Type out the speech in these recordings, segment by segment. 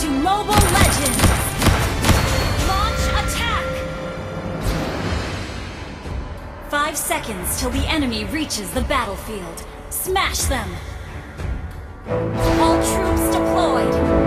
to Mobile Legends! Launch attack! Five seconds till the enemy reaches the battlefield. Smash them! All troops deployed!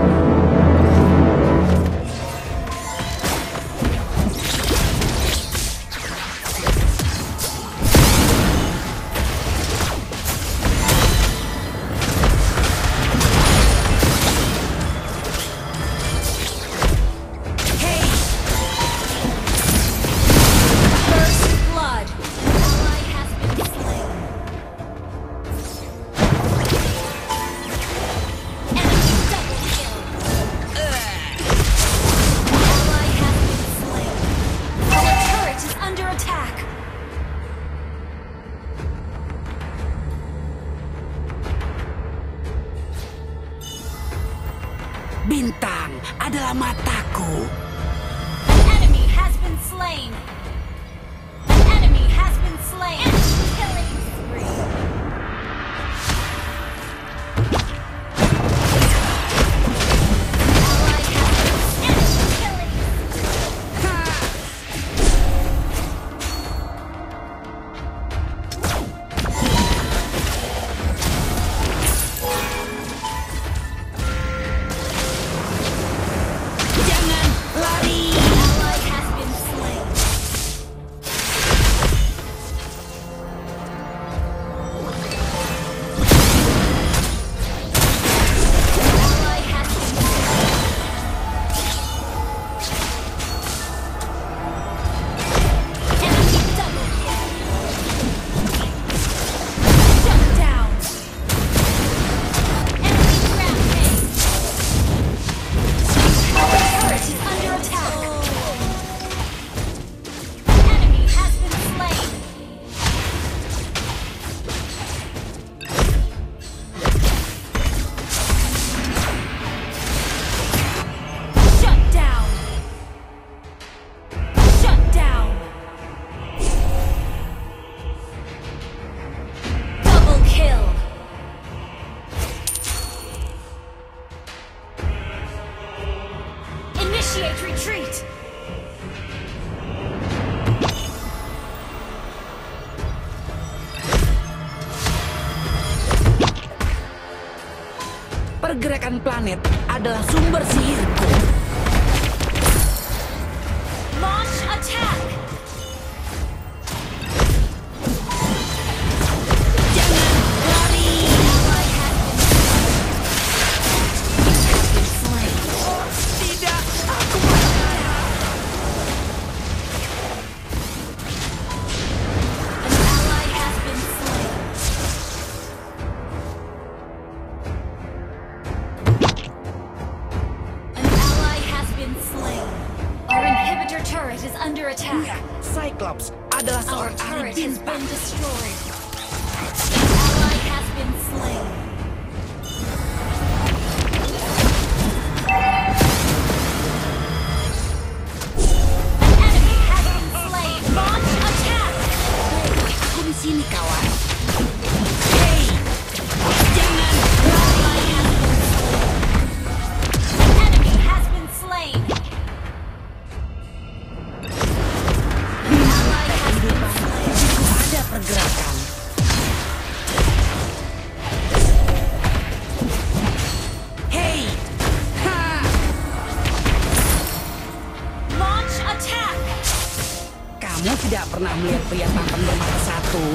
makan bermata satu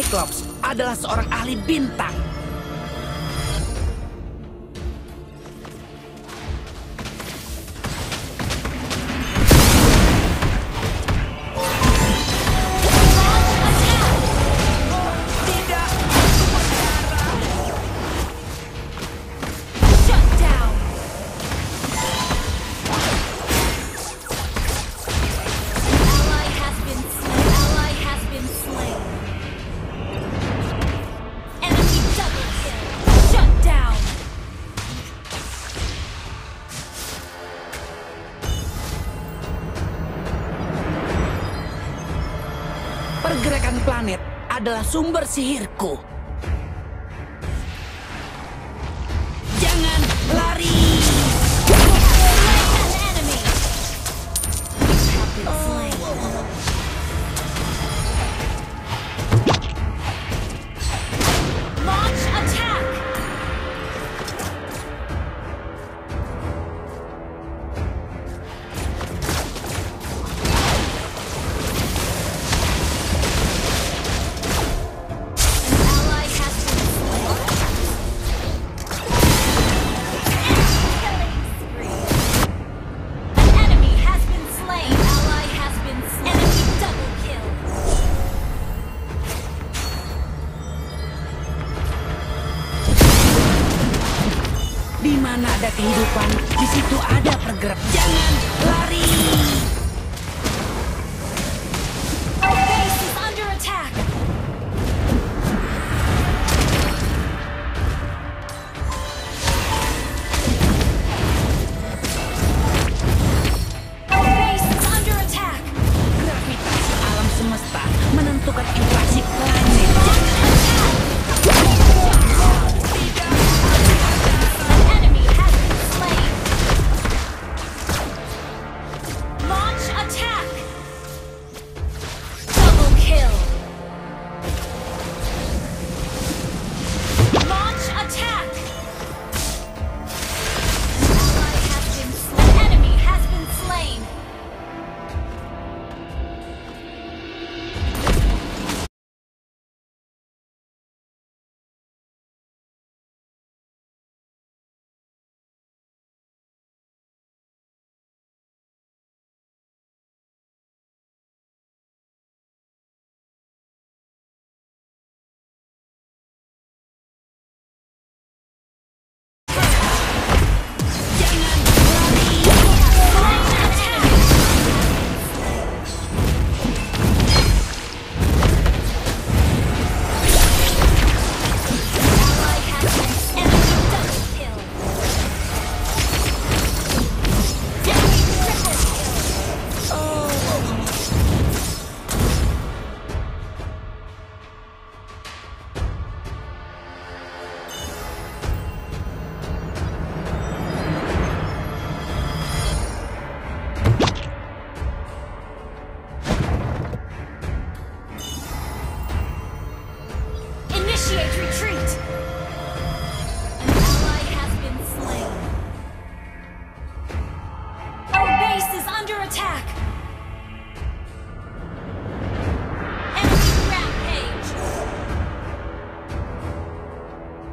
Cyclops adalah seorang ahli bintang. Pergerakan planet adalah sumber sihirku. kehidupan, di situ ada pergerakan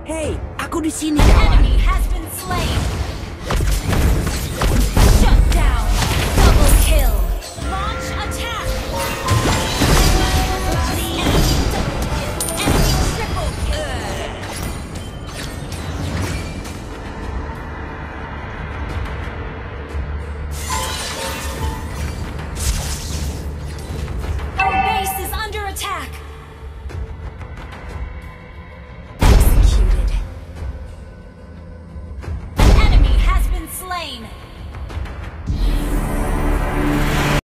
Hey, aku di sini. Kawan.